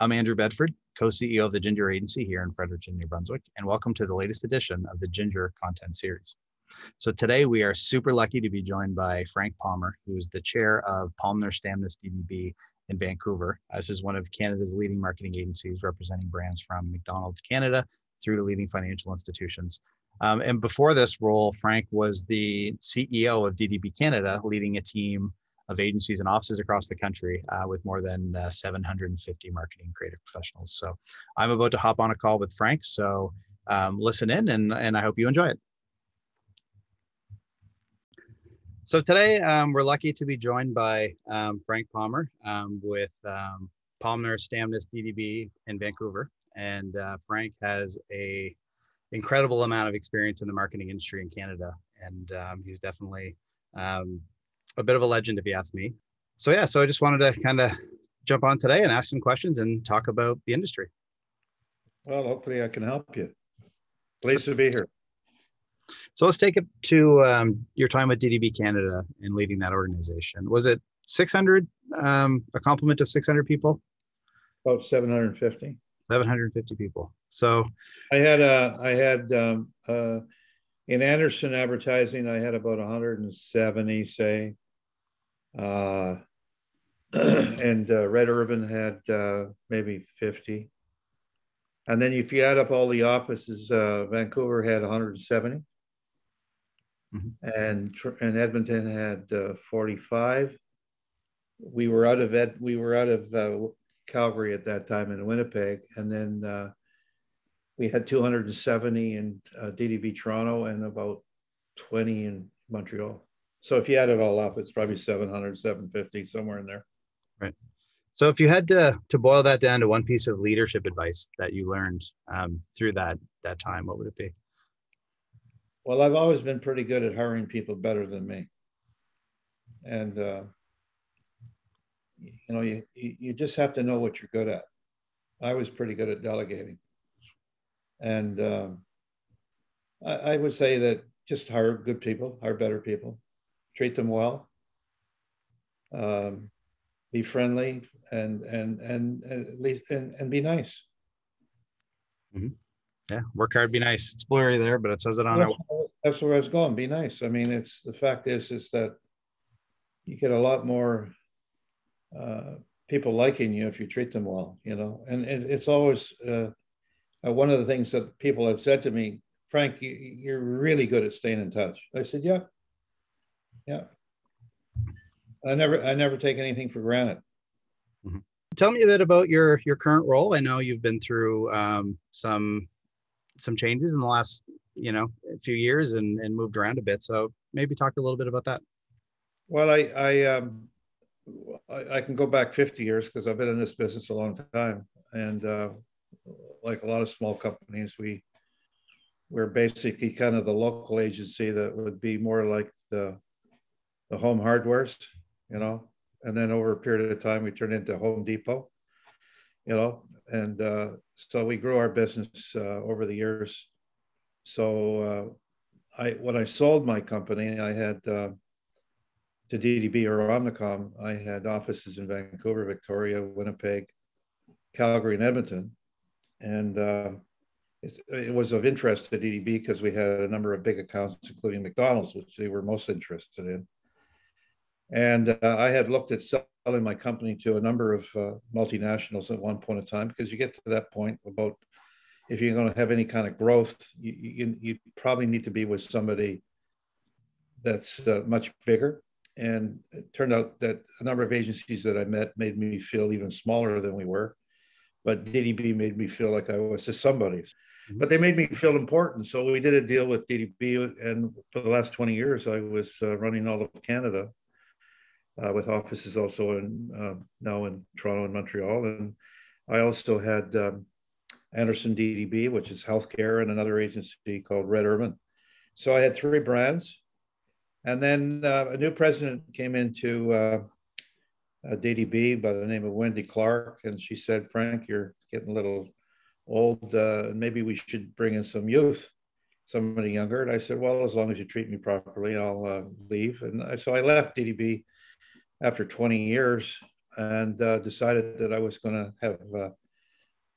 I'm Andrew Bedford, co-CEO of the Ginger Agency here in Fredericton, New Brunswick, and welcome to the latest edition of the Ginger content series. So today we are super lucky to be joined by Frank Palmer, who's the chair of Palmer Stamnes DDB in Vancouver. This is one of Canada's leading marketing agencies representing brands from McDonald's Canada through to leading financial institutions. Um, and before this role, Frank was the CEO of DDB Canada, leading a team of agencies and offices across the country uh, with more than uh, 750 marketing creative professionals. So I'm about to hop on a call with Frank. So um, listen in and, and I hope you enjoy it. So today um, we're lucky to be joined by um, Frank Palmer um, with um, Palmer Stamnes DDB in Vancouver. And uh, Frank has a incredible amount of experience in the marketing industry in Canada. And um, he's definitely um, a bit of a legend, if you ask me. So yeah, so I just wanted to kind of jump on today and ask some questions and talk about the industry. Well, hopefully I can help you. Pleased to be here. So let's take it to um, your time with DDB Canada and leading that organization. Was it 600, um, a complement of 600 people? About 750. 750 people. So I had, uh, I had, um, uh, in Anderson advertising, I had about 170, say. Uh, and uh, Red Urban had uh, maybe 50. And then if you add up all the offices, uh, Vancouver had 170. Mm-hmm. And, and Edmonton had uh, 45. We were out of Ed, we were out of uh, Calgary at that time in Winnipeg. And then uh, we had 270 in DDB Toronto and about 20 in Montreal. So if you add it all up, it's probably 700, 750, somewhere in there. Right. So if you had to to boil that down to one piece of leadership advice that you learned um, through that that time, what would it be? Well, I've always been pretty good at hiring people better than me, and uh, you know, you you just have to know what you're good at. I was pretty good at delegating, and um, I, I would say that just hire good people, hire better people, treat them well, um, be friendly, and and and at least and, and be nice. Mm-hmm. Yeah, work hard, be nice. It's blurry there, but it says it on that's, it. That's where I was going. Be nice. I mean, it's the fact is is that you get a lot more uh, people liking you if you treat them well. You know, and it, it's always uh, uh, one of the things that people have said to me, Frank, you, you're really good at staying in touch. I said, yeah, yeah. I never I never take anything for granted. Mm-hmm. Tell me a bit about your your current role. I know you've been through um, some some changes in the last you know few years and and moved around a bit. So maybe talk a little bit about that. Well, I I um I, I can go back 50 years because I've been in this business a long time, and uh, like a lot of small companies, we we're basically kind of the local agency that would be more like the the home hardwares, you know, and then over a period of time we turned into Home Depot, you know, and uh, so we grew our business uh, over the years. So uh, I when I sold my company, I had uh, to DDB or Omnicom, I had offices in Vancouver, Victoria, Winnipeg, Calgary, and Edmonton, and uh, it was of interest to DDB because we had a number of big accounts, including McDonald's, which they were most interested in. And uh, I had looked at selling my company to a number of uh, multinationals at one point in time because you get to that point about if you're going to have any kind of growth, you, you, you probably need to be with somebody that's uh, much bigger. And it turned out that a number of agencies that I met made me feel even smaller than we were. But DDB made me feel like I was a somebody. Mm-hmm. But they made me feel important. So we did a deal with DDB. And for the last 20 years, I was uh, running all of Canada uh, with offices also in uh, now in Toronto and Montreal. And I also had um, Anderson DDB, which is healthcare, and another agency called Red Urban. So I had three brands. And then uh, a new president came into uh, DDB by the name of Wendy Clark. And she said, Frank, you're getting a little old, uh, and maybe we should bring in some youth somebody younger. And I said, well, as long as you treat me properly, I'll uh, leave. And so I left DDB after 20 years and uh, decided that I was going to have uh,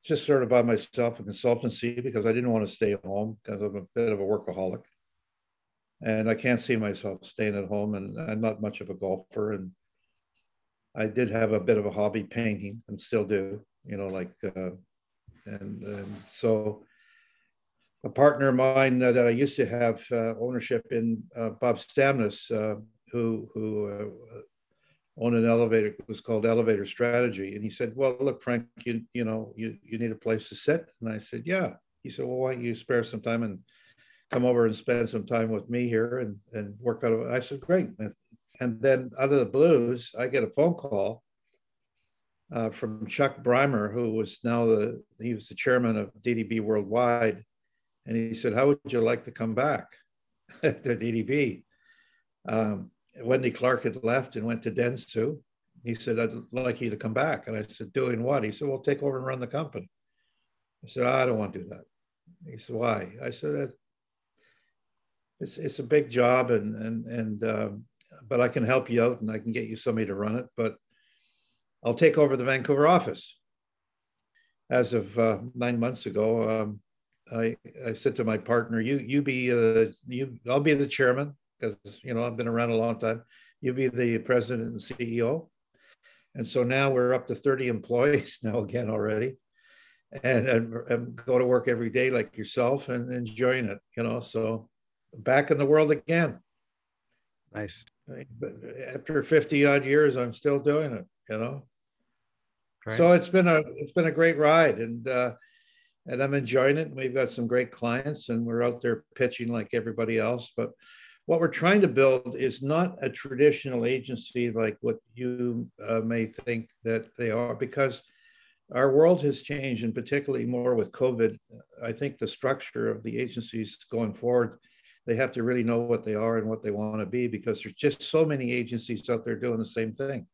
just sort of by myself a consultancy because I didn't want to stay home because I'm a bit of a workaholic. And I can't see myself staying at home, and I'm not much of a golfer. And I did have a bit of a hobby painting, and still do. You know, like, uh, and, and so a partner of mine that I used to have uh, ownership in, uh, Bob Stamnes, uh, who who owned an elevator, it was called Elevator Strategy, and he said, "Well, look, Frank, you you know you you need a place to sit," and I said, "Yeah." He said, "Well, why don't you spare some time and come over and spend some time with me here and and work out?" I said, "Great." And then out of the blues, I get a phone call uh, from Chuck Brymer, who was now the he was the chairman of DDB Worldwide, and he said, "How would you like to come back to DDB?" Um, Wendy Clark had left and went to Dentsu. He said, "I'd like you to come back," and I said, "Doing what?" He said, "Well, take over and run the company." I said, "I don't want to do that." He said, "Why?" I said, "It's it's a big job, and and and um, but I can help you out, and I can get you somebody to run it, but." I'll take over the Vancouver office. As of uh, nine months ago, um, I, I said to my partner, "You you be uh, you I'll be the chairman because you know I've been around a long time. You be the president and CEO." And so now we're up to 30 employees now again already, and, and, and go to work every day like yourself and enjoying it. You know, so back in the world again. Nice. But after 50 odd years, I'm still doing it. You know. Right. So it's been a it's been a great ride, and uh, and I'm enjoying it. We've got some great clients, and we're out there pitching like everybody else. But what we're trying to build is not a traditional agency like what you uh, may think that they are, because our world has changed, and particularly more with COVID. I think the structure of the agencies going forward, they have to really know what they are and what they want to be, because there's just so many agencies out there doing the same thing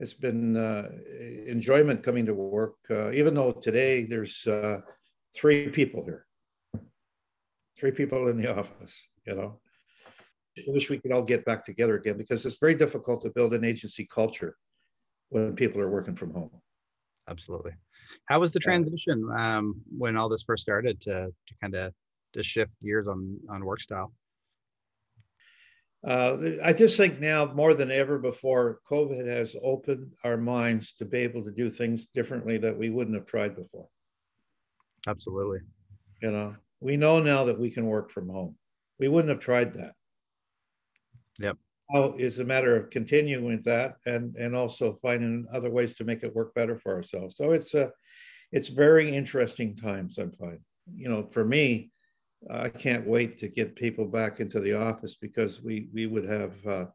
it's been uh, enjoyment coming to work, uh, even though today there's uh, three people here, three people in the office, you know. I wish we could all get back together again because it's very difficult to build an agency culture when people are working from home. Absolutely. How was the transition um, when all this first started to, to kind of to shift gears on on work style? Uh, I just think now more than ever before, COVID has opened our minds to be able to do things differently that we wouldn't have tried before. Absolutely. You know, we know now that we can work from home. We wouldn't have tried that. Yep. Now it's a matter of continuing with that and and also finding other ways to make it work better for ourselves. So it's a it's very interesting times. I'm finding. You know, for me, I can't wait to get people back into the office because we we would have uh,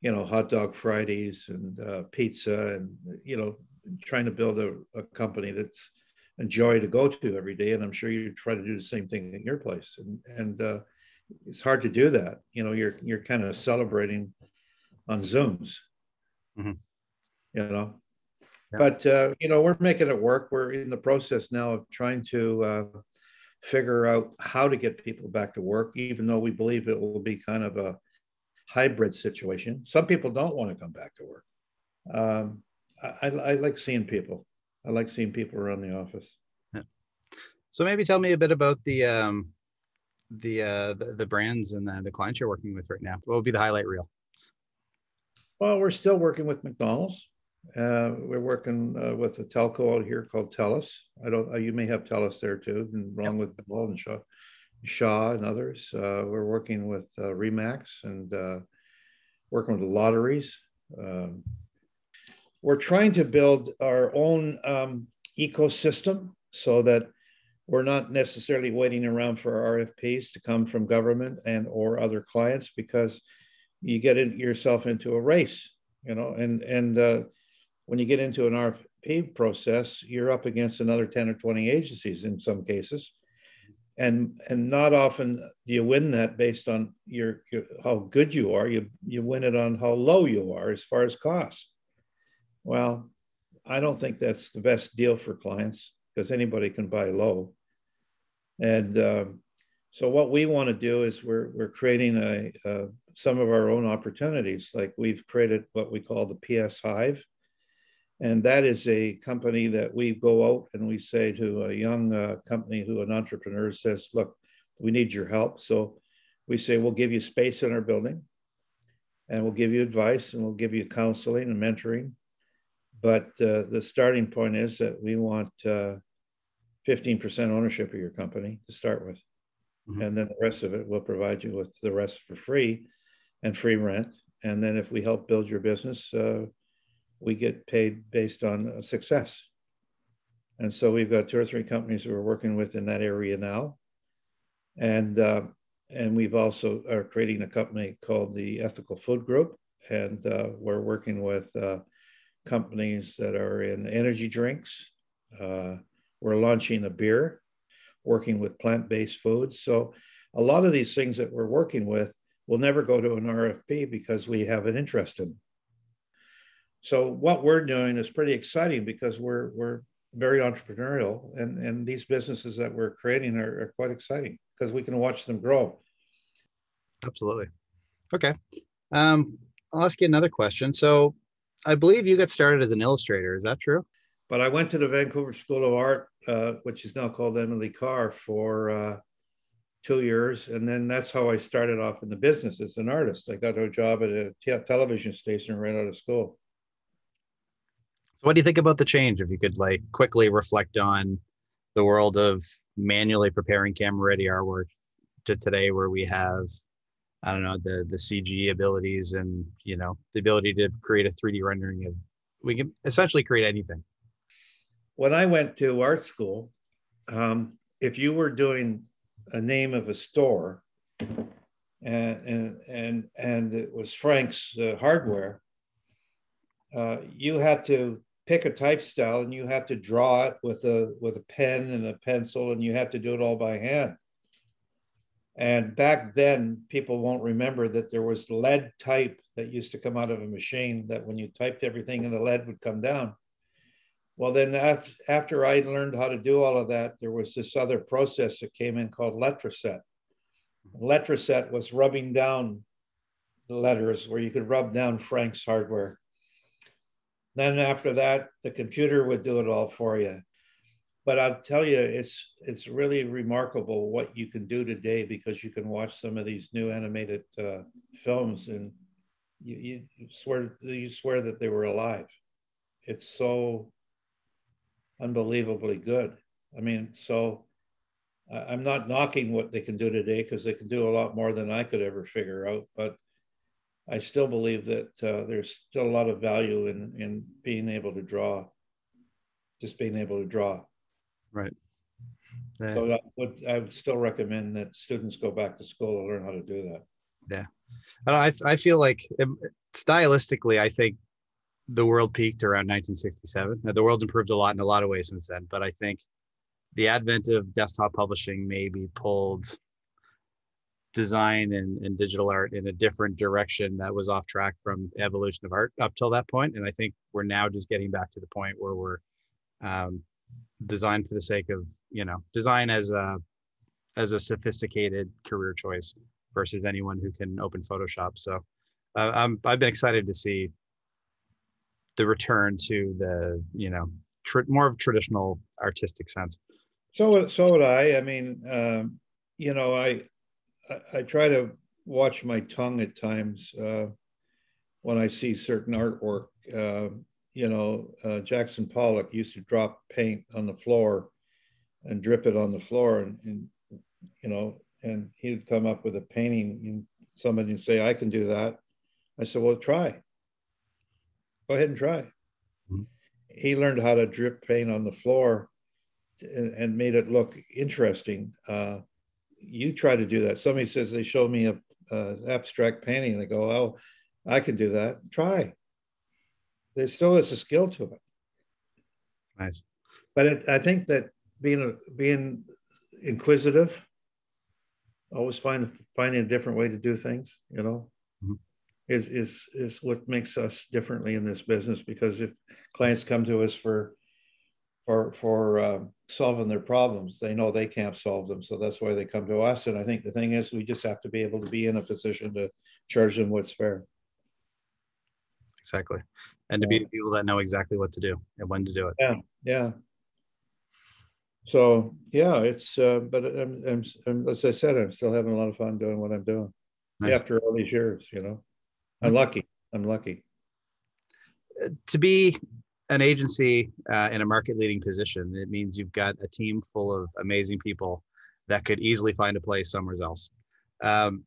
you know hot dog Fridays and uh, pizza and you know trying to build a, a company that's a joy to go to every day. And I'm sure you try to do the same thing at your place. And and uh, it's hard to do that. You know, you're you're kind of celebrating on Zooms. Mm-hmm. You know. Yeah. But uh, you know we're making it work. We're in the process now of trying to uh, figure out how to get people back to work, even though we believe it will be kind of a hybrid situation. Some people don't want to come back to work. Um, I, I, like seeing people. I like seeing people around the office. Yeah. So maybe tell me a bit about the um, the, uh, the, the brands and the, the clients you're working with right now. What would be the highlight reel? Well, we're still working with McDonald's. Uh, we're working uh, with a telco out here called Telus. I don't. Uh, you may have Telus there too, and along yep. with Bell and Shaw, Shaw and others. Uh, we're working with uh, Remax and uh, working with the lotteries. Um, we're trying to build our own um, ecosystem so that we're not necessarily waiting around for RFPs to come from government and or other clients because you get in, yourself into a race, you know, and and uh, when you get into an RFP process, you're up against another 10 or 20 agencies in some cases. And, and not often do you win that based on your, your how good you are. You, you win it on how low you are as far as cost. Well, I don't think that's the best deal for clients because anybody can buy low. And um, so what we want to do is we're, we're creating a, some of our own opportunities. Like we've created what we call the PS Hive, And that is a company that we go out and we say to a young uh, company who an entrepreneur says, look, we need your help. So we say, we'll give you space in our building and we'll give you advice and we'll give you counseling and mentoring. But uh, the starting point is that we want uh, 15% ownership of your company to start with. Mm-hmm. And then the rest of it, we'll provide you with the rest for free and free rent. And then if we help build your business, uh, we get paid based on success. And so we've got two or three companies that we're working with in that area now. And uh, and we've also are creating a company called the Ethical Food Group, and uh, we're working with uh, companies that are in energy drinks. We're launching a beer, working with plant-based foods. So a lot of these things that we're working with will never go to an RFP because we have an interest in. Them. So what we're doing is pretty exciting because we're we're very entrepreneurial, and and these businesses that we're creating are, are quite exciting because we can watch them grow. Absolutely. Okay. Um, I'll ask you another question. So, I believe you got started as an illustrator. Is that true? But I went to the Vancouver School of Art, uh, which is now called Emily Carr, for uh, two years, and then that's how I started off in the business as an artist. I got a job at a television station right out of school. So, what do you think about the change? If you could like quickly reflect on the world of manually preparing camera ready artwork to today, where we have, I don't know, the the CG abilities and you know the ability to create a 3D rendering of, we can essentially create anything. When I went to art school, um, if you were doing a name of a store, and and and, and it was Frank's uh, Hardware, uh, you had to pick a type style and you had to draw it with a with a pen and a pencil and you had to do it all by hand. And back then people won't remember that there was lead type that used to come out of a machine that when you typed everything in the lead would come down well then after, i learned how to do all of that there was this other process that came in called letraset letraset was rubbing down the letters where you could rub down frank's hardware then after that, the computer would do it all for you. But I'll tell you, it's it's really remarkable what you can do today because you can watch some of these new animated uh, films and you, you swear you swear that they were alive. It's so unbelievably good. I mean, so I'm not knocking what they can do today because they can do a lot more than I could ever figure out. But I still believe that uh, there's still a lot of value in in being able to draw, just being able to draw. Right. Yeah. So I would I would still recommend that students go back to school to learn how to do that. Yeah, I I feel like um, stylistically, I think the world peaked around 1967. Now, the world's improved a lot in a lot of ways since then, but I think the advent of desktop publishing maybe pulled design and, and digital art in a different direction that was off track from evolution of art up till that point. and i think we're now just getting back to the point where we're um, designed for the sake of you know design as a as a sophisticated career choice versus anyone who can open photoshop so uh, I'm, i've been excited to see the return to the you know more of traditional artistic sense so so would i i mean um, you know i I, try to watch my tongue at times uh, when I see certain artwork. Uh, you know, uh, Jackson Pollock used to drop paint on the floor and drip it on the floor, and, and you know, and he'd come up with a painting, and somebody would say, "I can do that." I said, "Well, try. Go ahead and try." Mm-hmm. He learned how to drip paint on the floor and, and made it look interesting. Uh, you try to do that. Somebody says they show me a, a abstract painting and they go, "Oh, I can do that." Try. There still is a skill to it. Nice. But it, I think that being a, being inquisitive, always find finding a different way to do things, you know, mm-hmm. Is is is what makes us differently in this business. Because if clients come to us for for for uh, solving their problems. They know they can't solve them, so that's why they come to us. And I think the thing is, we just have to be able to be in a position to charge them what's fair. exactly and to be the people that know exactly what to do and when to do it yeah yeah so yeah it's uh, but I'm, I'm, I'm, as i said i'm still having a lot of fun doing what i'm doing nice. after all these years you know i'm lucky. I'm lucky. To be an agency uh, in a market leading position it means you've got a team full of amazing people that could easily find a place somewhere else. Um,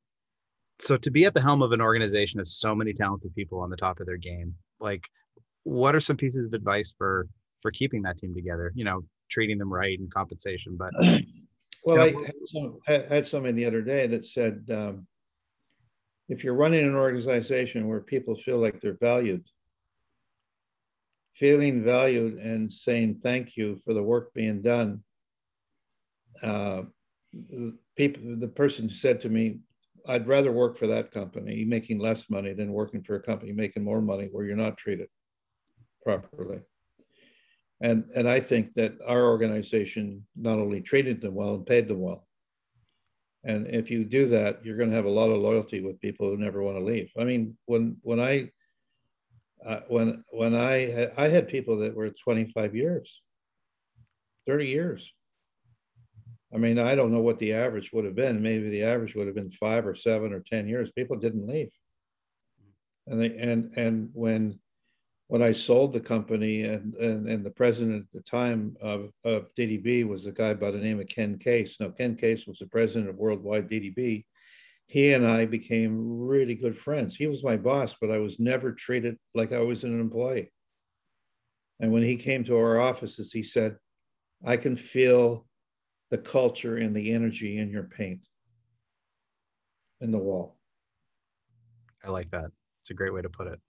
so to be at the helm of an organization of so many talented people on the top of their game like what are some pieces of advice for for keeping that team together? You know treating them right and compensation but well I, had some, I had somebody the other day that said um, if you're running an organization where people feel like they're valued feeling valued and saying thank you for the work being done uh, people the person said to me I'd rather work for that company making less money than working for a company making more money where you're not treated properly. And, and I think that our organization not only treated them well and paid them well. And if you do that, you're going to have a lot of loyalty with people who never want to leave. I mean, when when I uh, when when I I had people that were 25 years, 30 years. I mean, I don't know what the average would have been. Maybe the average would have been five or seven or 10 years. People didn't leave. And they, and and when when I sold the company and, and, and the president at the time of, of DDB was a guy by the name of Ken Kaess. Now, Ken Kaess was the president of Worldwide DDB. He and I became really good friends. He was my boss, but I was never treated like I was an employee. And when he came to our offices, he said, I can feel the culture and the energy in your paint in the wall. I like that. It's a great way to put it.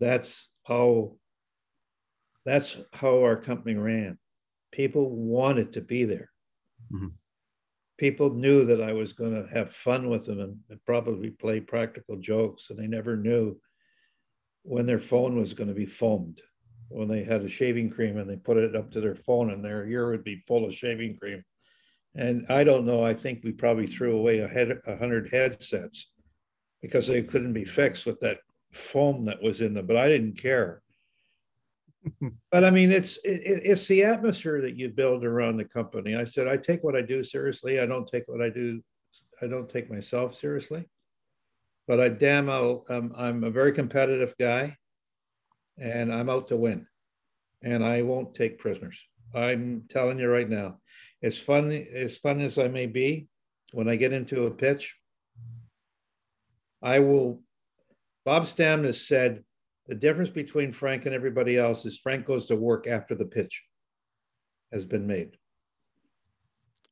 That's how that's how our company ran. People wanted to be there. Mm-hmm. People knew that I was going to have fun with them and, and probably play practical jokes, and they never knew when their phone was going to be foamed. When they had a shaving cream and they put it up to their phone, and their ear would be full of shaving cream and I don't know, I think we probably threw away a, head, a hundred headsets because they couldn't be fixed with that foam that was in them, but I didn't care. but I mean, it's it, it's the atmosphere that you build around the company. I said I take what I do seriously. I don't take what I do. I don't take myself seriously. But I damn, I'll, um, I'm a very competitive guy, and I'm out to win, and I won't take prisoners. I'm telling you right now as fun as fun as I may be, when I get into a pitch, I will. Bob Stamnes said the difference between Frank and everybody else is Frank goes to work after the pitch has been made.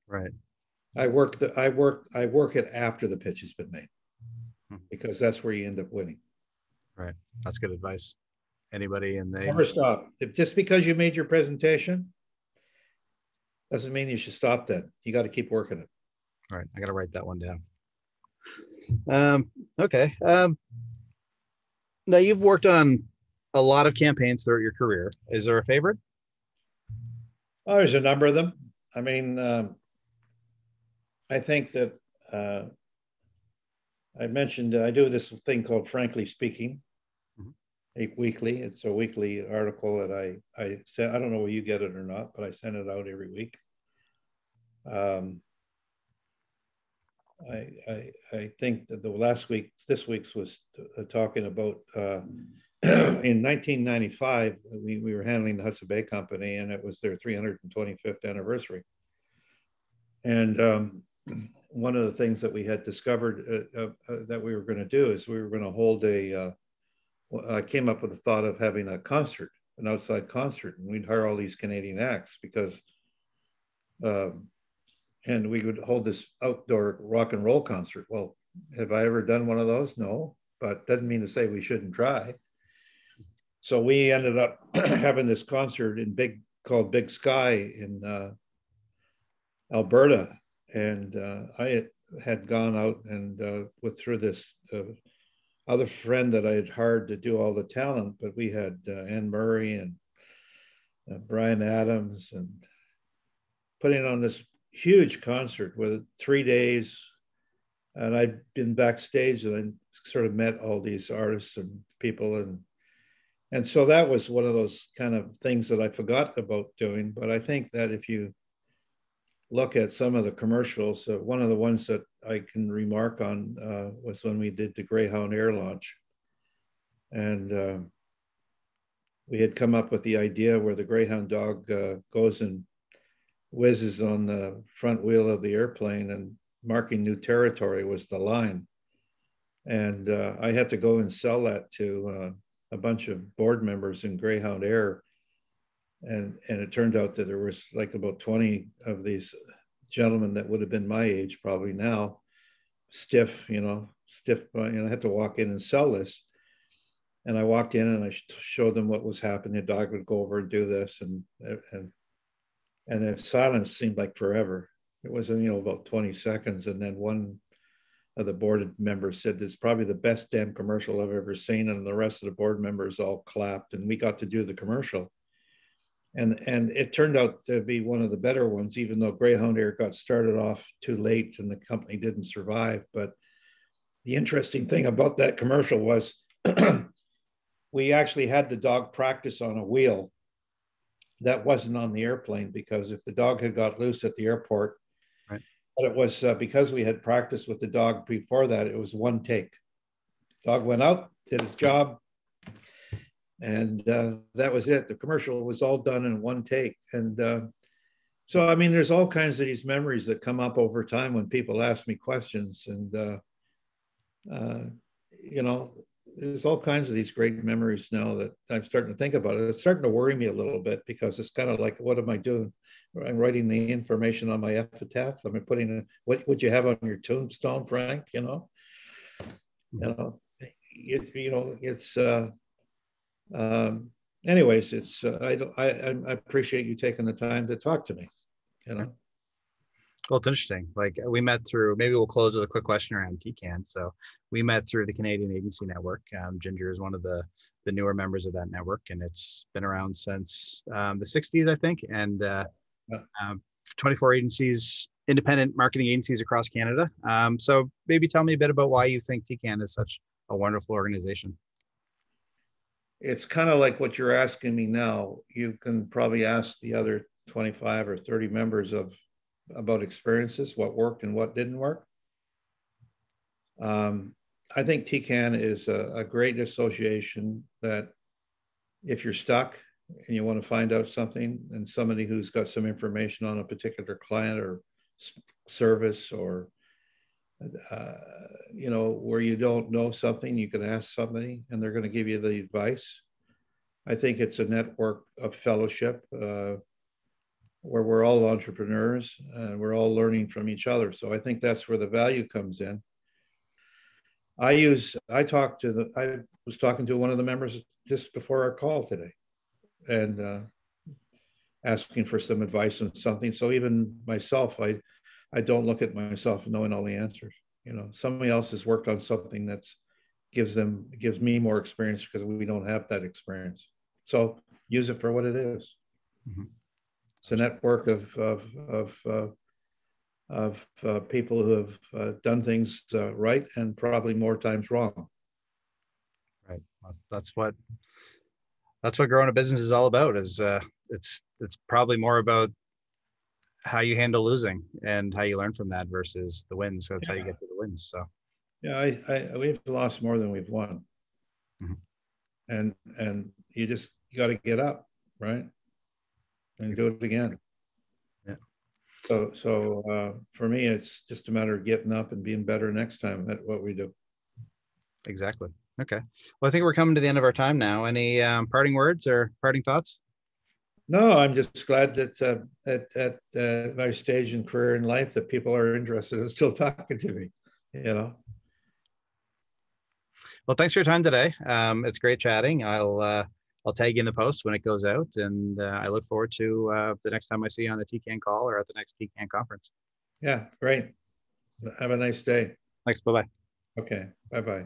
Right. I work the I work I work it after the pitch has been made hmm. because that's where you end up winning. Right. That's good advice. Anybody in the never stop. If just because you made your presentation doesn't mean you should stop then. You got to keep working it. All right. I got to write that one down. Um, okay. Um, now you've worked on a lot of campaigns throughout your career. Is there a favorite? Oh, there's a number of them. I mean, um, I think that uh, I mentioned uh, I do this thing called Frankly Speaking, mm-hmm. weekly. It's a weekly article that I I send. I don't know whether you get it or not, but I send it out every week. Um, I, I, I think that the last week, this week's was uh, talking about uh, in 1995, we, we were handling the Hudson Bay Company and it was their 325th anniversary. And um, one of the things that we had discovered uh, uh, uh that we were going to do is we were going to hold a. I came up with the thought of having a concert, an outside concert, and we'd hire all these Canadian acts because um, and we would hold this outdoor rock and roll concert. Well, have I ever done one of those? No, but doesn't mean to say we shouldn't try. So we ended up having this concert in big called Big Sky in uh, Alberta, and uh, I had gone out and uh, with through this uh, other friend that I had hired to do all the talent, but we had uh, Anne Murray and uh, Bryan Adams and putting on this huge concert with three days. And I'd been backstage and I sort of met all these artists and people. And and so that was one of those kind of things that I forgot about doing. But I think that if you look at some of the commercials, uh, one of the ones that I can remark on uh, was when we did the Greyhound Air launch. And uh, we had come up with the idea where the Greyhound dog uh, goes and whizzes on the front wheel of the airplane and marking new territory was the line. And uh, I had to go and sell that to uh, a bunch of board members in Greyhound Air, and and it turned out that there was like about twenty of these gentlemen that would have been my age probably now, stiff, you know, stiff. You know, I had to walk in and sell this, and I walked in and I showed them what was happening. The dog would go over and do this, and and and the silence seemed like forever. It was you know about twenty seconds, and then one of the board members said it's probably the best damn commercial I've ever seen, and the rest of the board members all clapped, and we got to do the commercial. And, and it turned out to be one of the better ones, even though Greyhound Air got started off too late and the company didn't survive. But the interesting thing about that commercial was we actually had the dog practice on a wheel that wasn't on the airplane because if the dog had got loose at the airport, but it was uh, because we had practiced with the dog before that, it was one take. Dog went out, did his job, and uh, that was it. The commercial was all done in one take. And uh, so, I mean, there's all kinds of these memories that come up over time when people ask me questions. And, uh, uh, you know, there's all kinds of these great memories now that I'm starting to think about it. It's starting to worry me a little bit because it's kind of like, what am I doing? I'm writing the information on my epitaph. I'm putting a, what would you have on your tombstone, Frank? You know, you know, it, you know, it's. Uh, um, anyways, it's. Uh, I. I, I appreciate you taking the time to talk to me. You know. Well, it's interesting. Like we met through. Maybe we'll close with a quick question around TCAN. So we met through the Canadian Agency Network. Um, Ginger is one of the the newer members of that network, and it's been around since um, the '60s, I think. And uh, um, 24 agencies, independent marketing agencies across Canada. Um, so maybe tell me a bit about why you think TCAN is such a wonderful organization. It's kind of like what you're asking me now. You can probably ask the other 25 or 30 members of about experiences, what worked and what didn't work. Um, I think TCAN is a, a great association that if you're stuck, and you want to find out something and somebody who's got some information on a particular client or service or uh, you know where you don't know something you can ask somebody and they're going to give you the advice i think it's a network of fellowship uh, where we're all entrepreneurs and we're all learning from each other so i think that's where the value comes in i use i talked to the i was talking to one of the members just before our call today and uh, asking for some advice on something. So even myself, I I don't look at myself knowing all the answers. You know, somebody else has worked on something that's gives them gives me more experience because we don't have that experience. So use it for what it is. Mm-hmm. It's a network of of of uh, of uh, people who have uh, done things uh, right and probably more times wrong. Right. That's what that's what growing a business is all about is uh, it's it's probably more about how you handle losing and how you learn from that versus the wins so that's yeah. how you get to the wins so yeah I, I we've lost more than we've won mm-hmm. and and you just you got to get up right and do it again yeah so so uh, for me it's just a matter of getting up and being better next time at what we do exactly Okay. Well, I think we're coming to the end of our time now. Any um, parting words or parting thoughts? No, I'm just glad that uh, at, at uh, my stage in career in life that people are interested in still talking to me, you know. Well, thanks for your time today. Um, it's great chatting. I'll uh, I'll tag you in the post when it goes out, and uh, I look forward to uh, the next time I see you on the TCAN call or at the next TCAN conference. Yeah, great. Have a nice day. Thanks. Bye bye. Okay. Bye bye.